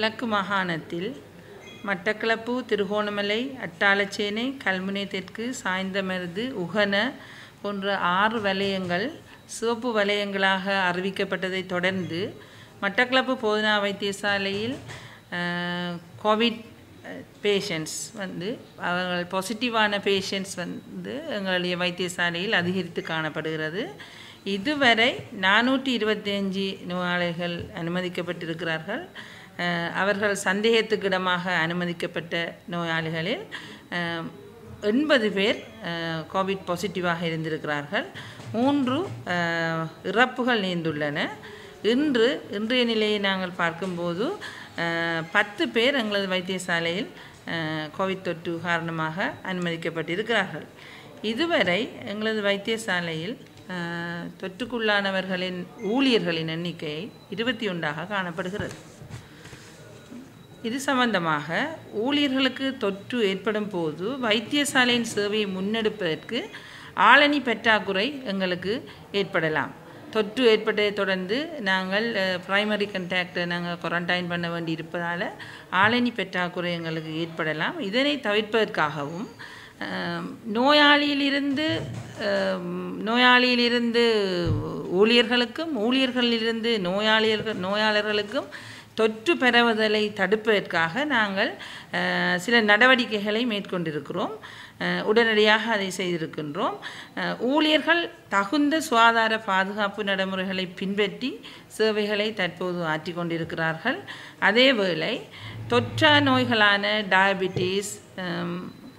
கிழக்கு மாகாணத்தில் மட்டக்களப்பு திருகோணமலை அட்டாளச்சேனை கல்முனை தெற்கு சாய்ந்தமருது உகன போன்ற ஆறு வலயங்கள் சிவப்பு வலயங்களாக அறிவிக்கப்பட்டதைத் தொடர்ந்து மட்டக்களப்பு போதனா வைத்தியசாலையில் கோவிட் பேஷண்ட்ஸ் வந்து அவர்கள் பாசிட்டிவான பேஷண்ட்ஸ் வந்து எங்களுடைய வைத்தியசாலையில் அதிகரித்து காணப்படுகிறது. இதுவரை நானூற்றி இருபத்தஞ்சு நோயாளிகள் அனுமதிக்கப்பட்டிருக்கிறார்கள். அவர்கள் சந்தேகத்துக்கிடமாக அனுமதிக்கப்பட்ட நோயாளிகளில் எண்பது பேர் கோவிட் பாசிட்டிவாக இருந்திருக்கிறார்கள். மூன்று இறப்புகள் நீந்துள்ளன. இன்று இன்றைய நிலையை நாங்கள் பார்க்கும்போது பத்து பேர் எங்களது வைத்தியசாலையில் கோவிட் தொற்று காரணமாக அனுமதிக்கப்பட்டிருக்கிறார்கள். இதுவரை எங்களது வைத்தியசாலையில் தொற்றுக்குள்ளானவர்களின் ஊழியர்களின் எண்ணிக்கை இருபத்தி ஒன்றாக காணப்படுகிறது. இது சம்பந்தமாக ஊழியர்களுக்கு தொற்று ஏற்படும் போது வைத்தியசாலையின் சேவையை முன்னெடுப்பதற்கு ஆளணி பற்றாக்குறை எங்களுக்கு ஏற்படலாம். தொற்று ஏற்பட்டதை தொடர்ந்து நாங்கள் பிரைமரி கண்டாக்டை நாங்கள் குவாரண்டைன் பண்ண வேண்டி இருப்பதால் ஆளணி பற்றாக்குறை எங்களுக்கு ஏற்படலாம். இதனை தவிர்ப்பதற்காகவும் நோயாளியிலிருந்து நோயாளியிலிருந்து ஊழியர்களுக்கும் ஊழியர்களிலிருந்து நோயாளியர்கள் நோயாளர்களுக்கும் தொற்று பரவுதலை தடுப்பதற்காக நாங்கள் சில நடவடிக்கைகளை மேற்கொண்டிருக்கிறோம். உடனடியாக அதை செய்திருக்கின்றோம். ஊழியர்கள் தகுந்த சுகாதார பாதுகாப்பு நடைமுறைகளை பின்பற்றி சேவைகளை தற்போது ஆற்றி கொண்டிருக்கிறார்கள். அதேவேளை தொற்றா நோய்களான டயபிட்டிஸ்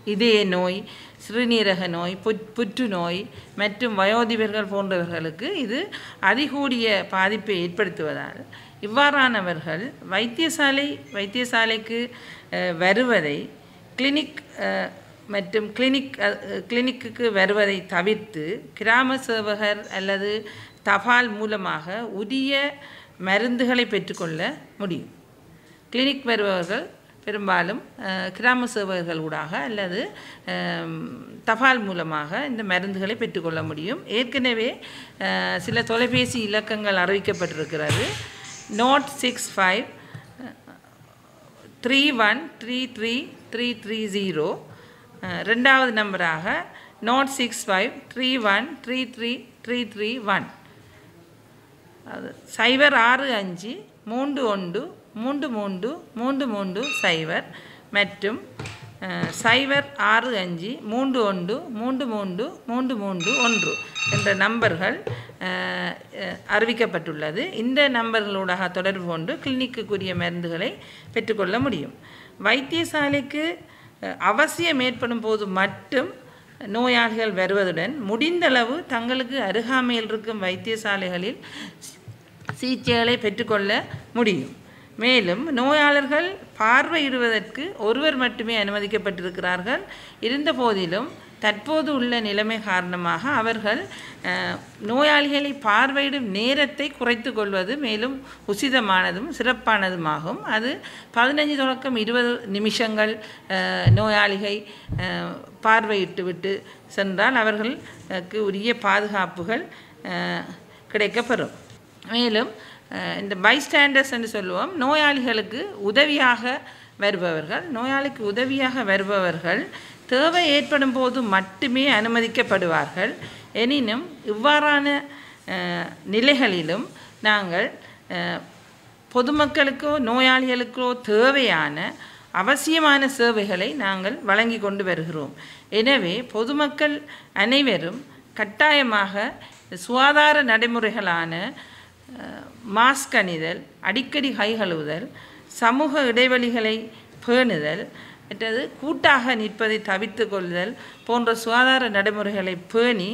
இதய நோய் சிறுநீரக நோய் புற் புற்றுநோய் மற்றும் வயோதிபர்கள் போன்றவர்களுக்கு இது அதிகூடிய பாதிப்பை ஏற்படுத்துவதால் இவ்வாறானவர்கள் வைத்தியசாலை வைத்தியசாலைக்கு வருவதை கிளினிக் மற்றும் கிளினிக் கிளினிக்கு கிளினிக்குக்கு வருவதை தவிர்த்து கிராம சேவகர் அல்லது தபால் மூலமாக உரிய மருந்துகளை பெற்றுக்கொள்ள முடியும். கிளினிக் வருபவர்கள் பெரும்பாலும் கிராம சேவகர்கள் ஊடாக அல்லது தபால் மூலமாக இந்த மருந்துகளை பெற்றுக்கொள்ள முடியும். ஏற்கனவே சில தொலைபேசி இலக்கங்கள் அறிவிக்கப்பட்டிருக்கிறது. Note six five three one three three three three zero ரெண்டாவது நம்பராக note six five three one three three three three one அது சைபர் ஆறு அஞ்சு மூன்று ஒன்று மூன்று மூன்று மூன்று மூன்று சைபர் மற்றும் சைவர் சைபர் ஆறு அஞ்சு மூன்று ஒன்று மூன்று மூன்று மூன்று மூன்று ஒன்று என்ற நம்பர்கள் அறிவிக்கப்பட்டுள்ளது. இந்த நம்பர்களூடாக தொடர்பு கொண்டு கிளினிக்குரிய மருந்துகளை பெற்றுக்கொள்ள முடியும். வைத்தியசாலைக்கு அவசியம் ஏற்படும் போது மட்டும் நோயாளிகள் வருவதுடன் முடிந்தளவு தங்களுக்கு அருகாமையில் இருக்கும் வைத்தியசாலைகளில் சிகிச்சைகளை பெற்றுக்கொள்ள முடியும். மேலும் நோயாளர்கள் பார்வையிடுவதற்கு ஒருவர் மட்டுமே அனுமதிக்கப்பட்டிருக்கிறார்கள். இருந்த போதிலும் தற்போது உள்ள நிலைமை காரணமாக அவர்கள் நோயாளிகளை பார்வையிடும் நேரத்தை குறைத்து கொள்வது மேலும் உசிதமானதும் சிறப்பானதுமாகும். அது பதினஞ்சு தொடக்கம் இருபது நிமிஷங்கள் நோயாளிகை பார்வையிட்டுவிட்டு பார்வையிட்டு விட்டு சென்றால் அவர்களுக்கு உரிய பாதுகாப்புகள் கிடைக்கப்பெறும். மேலும் இந்த பைஸ்டாண்டர்ஸ் என்று சொல்லுவோம் நோயாளிகளுக்கு உதவியாக வருபவர்கள். நோயாளிக்கு உதவியாக வருபவர்கள் தேவை ஏற்படும் போது மட்டுமே அனுமதிக்கப்படுவார்கள். எனினும் இவ்வாறான நிலைகளிலும் நாங்கள் பொதுமக்களுக்கோ நோயாளிகளுக்கோ தேவையான அவசியமான சேவைகளை நாங்கள் வழங்கி கொண்டு வருகிறோம். எனவே பொதுமக்கள் அனைவரும் கட்டாயமாக சுகாதார நடைமுறைகளான மாஸ்க் அணிதல் அடிக்கடி கை கழுவுதல் சமூக இடைவெளிகளை பேணுதல் மற்றது கூட்டாக நிற்பதை தவிர்த்து கொள்ளுதல் போன்ற சுகாதார நடைமுறைகளை பேணி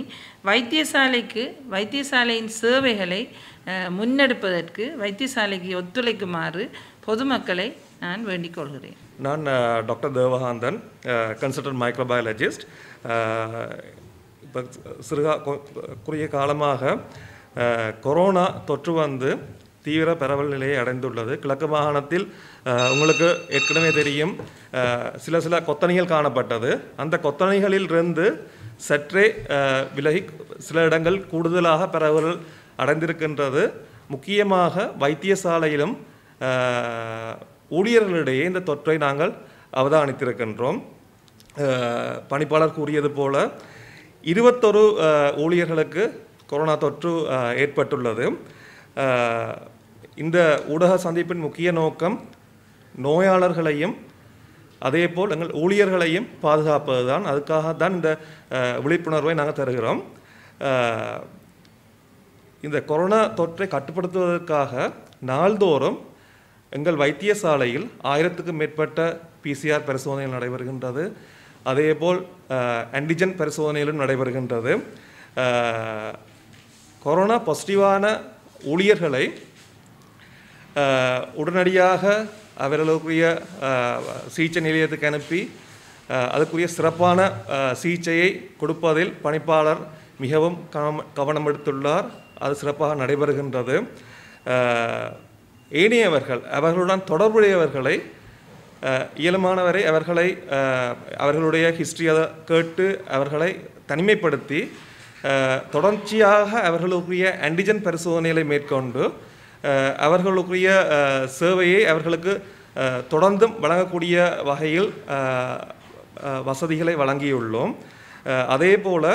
வைத்தியசாலைக்கு வைத்தியசாலையின் சேவைகளை முன்னெடுப்பதற்கு வைத்தியசாலைக்கு ஒத்துழைக்குமாறு பொதுமக்களை நான் வேண்டிக் கொள்கிறேன். நான் டாக்டர் தேவகாந்தன் கன்சல்டன்ட் மைக்ரோபயாலஜிஸ்ட் இப்போ சிறுகா குறுகிய காலமாக கொரோனா தொற்று வந்து தீவிர பரவல் நிலையை அடைந்துள்ளது. கிழக்கு மாகாணத்தில் உங்களுக்கு ஏற்கனவே தெரியும் சில சில கொத்தணிகள் காணப்பட்டது. அந்த கொத்தணிகளில் இருந்து சற்றே விலகி சில இடங்கள் கூடுதலாக பரவல் அடைந்திருக்கின்றது. முக்கியமாக வைத்தியசாலையிலும் ஊழியர்களிடையே இந்த தொற்றை நாங்கள் அவதானித்திருக்கின்றோம். பணிப்பாளர் கூறியது போல இருபத்தொரு ஊழியர்களுக்கு கொரோனா தொற்று ஏற்பட்டுள்ளது. இந்த ஊடக சந்திப்பின் முக்கிய நோக்கம் நோயாளர்களையும் அதேபோல் எங்கள் ஊழியர்களையும் பாதுகாப்பது தான் அதுக்காக தான் இந்த விழிப்புணர்வை நாங்கள் தருகிறோம். இந்த கொரோனா தொற்றை கட்டுப்படுத்துவதற்காக நாள்தோறும் எங்கள் வைத்தியசாலையில் ஆயிரத்துக்கும் மேற்பட்ட பிசிஆர் பரிசோதனைகள் நடைபெறுகின்றது. அதேபோல் ஆன்டிஜன் பரிசோதனைகளும் நடைபெறுகின்றது. கொரோனா பாசிட்டிவான ஊழியர்களை உடனடியாக அவர்களுக்குரிய சிகிச்சை நிலையத்துக்கு அனுப்பி அதுக்குரிய சிறப்பான சிகிச்சையை கொடுப்பதில் பணிப்பாளர் மிகவும் கவனம் கவனம் எடுத்துள்ளார். அது சிறப்பாக நடைபெறுகின்றது. ஏனையவர்கள் அவர்களுடன் தொடர்புடையவர்களை இயலுமானவரை அவர்களை அவர்களுடைய ஹிஸ்ட்ரி அதை கேட்டு அவர்களை தனிமைப்படுத்தி தொடர்ச்சியாக அவர்களுக்குரிய ஆன்டிஜன் பரிசோதனைகளை மேற்கொண்டு அவர்களுக்குரிய சேவையை அவர்களுக்கு தொடர்ந்தும் வழங்கக்கூடிய வகையில் வசதிகளை வழங்கியுள்ளோம். அதே போல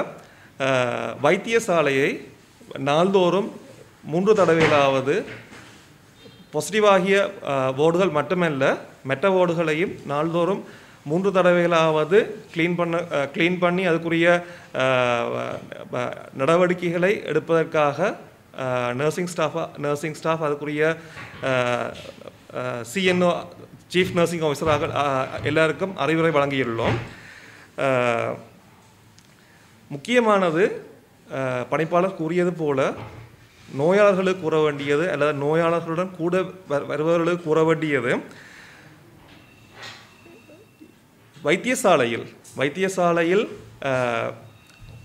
வைத்தியசாலையை நாள்தோறும் மூன்று தடவைகளாவது பாசிட்டிவாகிய வார்டுகள் மட்டுமல்ல மெட்ட வார்டுகளையும் நாள்தோறும் மூன்று தடவைகளாவது க்ளீன் பண்ண க்ளீன் பண்ணி அதுக்குரிய நடவடிக்கைகளை எடுப்பதற்காக நர்சிங் ஸ்டாஃபாக நர்சிங் ஸ்டாஃப் அதுக்குரிய சிஎன்ஓ சீஃப் நர்சிங் ஆஃபீஸராக எல்லாருக்கும் அறிவுரை வழங்கியுள்ளோம். முக்கியமானது பணிப்பாளர் கூறியது போல நோயாளர்களுக்கு கூற வேண்டியது அல்லது நோயாளர்களுடன் கூட வ- வருபவர்களுக்கு கூற வேண்டியது வைத்தியசாலையில் வைத்தியசாலையில்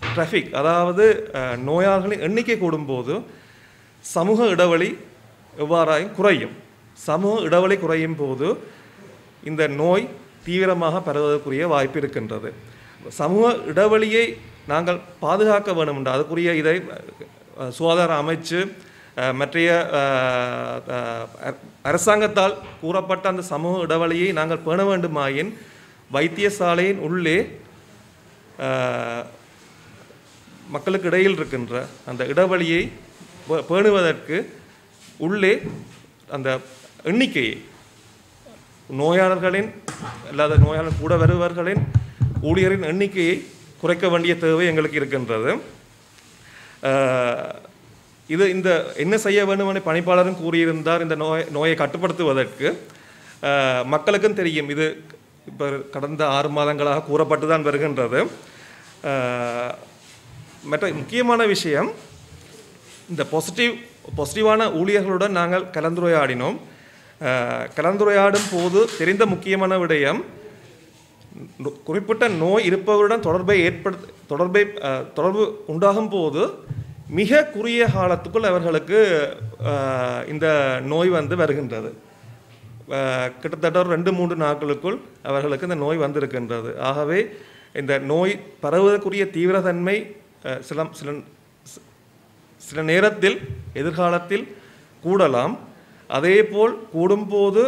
ட்ராஃபிக் அதாவது அஹ், நோயாளர்களின் எண்ணிக்கை கூடும்போது சமூக இடைவெளி எவ்வாறாயும் குறையும். சமூக இடைவெளி குறையும் போது இந்த நோய் தீவிரமாக பரவுவதற்குரிய வாய்ப்பு இருக்கின்றது. சமூக இடைவெளியை நாங்கள் பாதுகாக்க வேண்டும் என்று அதுக்குரிய இதை சுகாதார அமைச்சு மற்றைய அரசாங்கத்தால் கூறப்பட்ட அந்த சமூக இடைவெளியை நாங்கள் பேண வேண்டுமாயின் வைத்தியசாலையின் உள்ளே மக்களுக்கு இடையில் இருக்கின்ற அந்த இடைவெளியை பேணுவதற்கு உள்ளே அந்த எண்ணிக்கையை நோயாளர்களின் அல்லாத நோயாளர் கூட வருபவர்களின் ஊழியரின் எண்ணிக்கையை குறைக்க வேண்டிய தேவை எங்களுக்கு இருக்கின்றது. இது இந்த என்ன செய்ய வேண்டும் என பணிப்பாளரும் கூறியிருந்தார் இந்த நோய் நோயை கட்டுப்படுத்துவதற்கு. மக்களுக்கும் தெரியும் இது இப்போ கடந்த ஆறு மாதங்களாக கூறப்பட்டு தான் வருகின்றது மற்ற முக்கியமான விஷயம் இந்த பாசிட்டிவ் பாசிட்டிவான ஊழியர்களுடன் நாங்கள் கலந்துரையாடினோம். கலந்துரையாடும் போது தெரிந்த முக்கியமான விடயம் குறிப்பிட்ட நோய் இருப்பவருடன் தொடர்பை ஏற்படுத்த தொடர்பை தொடர்பு உண்டாகும் போது மிக குறுகிய காலத்துக்குள் அவர்களுக்கு இந்த நோய் வந்து வருகின்றது. கிட்டத்தட்ட ஒரு ரெண்டு மூன்று நாட்களுக்குள் அவர்களுக்கு இந்த நோய் வந்திருக்கின்றது. ஆகவே இந்த நோய் பரவுவதற்குரிய தீவிரத்தன்மை சில சில சில நேரத்தில் எதிர்காலத்தில் கூடலாம். அதேபோல் கூடும்போது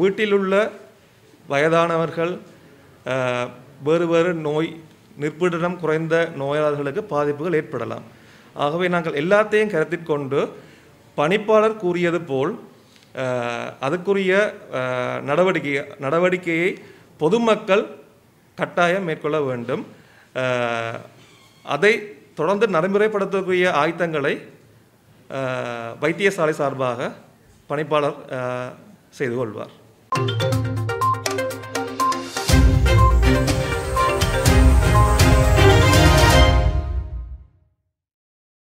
வீட்டிலுள்ள வயதானவர்கள் வேறு வேறு நோய் நிற்பீடனம் குறைந்த நோயாளர்களுக்கு பாதிப்புகள் ஏற்படலாம். ஆகவே நாங்கள் எல்லாத்தையும் கருத்தில் கொண்டு பணிப்பாளர் கூறியது போல் அதுக்குரிய நடவடிக்கை நடவடிக்கையை பொதுமக்கள் கட்டாயம் மேற்கொள்ள வேண்டும். அதை தொடர்ந்து நடைமுறைப்படுத்தக்கூடிய ஆயுத்தங்களை வைத்தியசாலை சார்பாக பணிப்பாளர் செய்து கொள்வார்.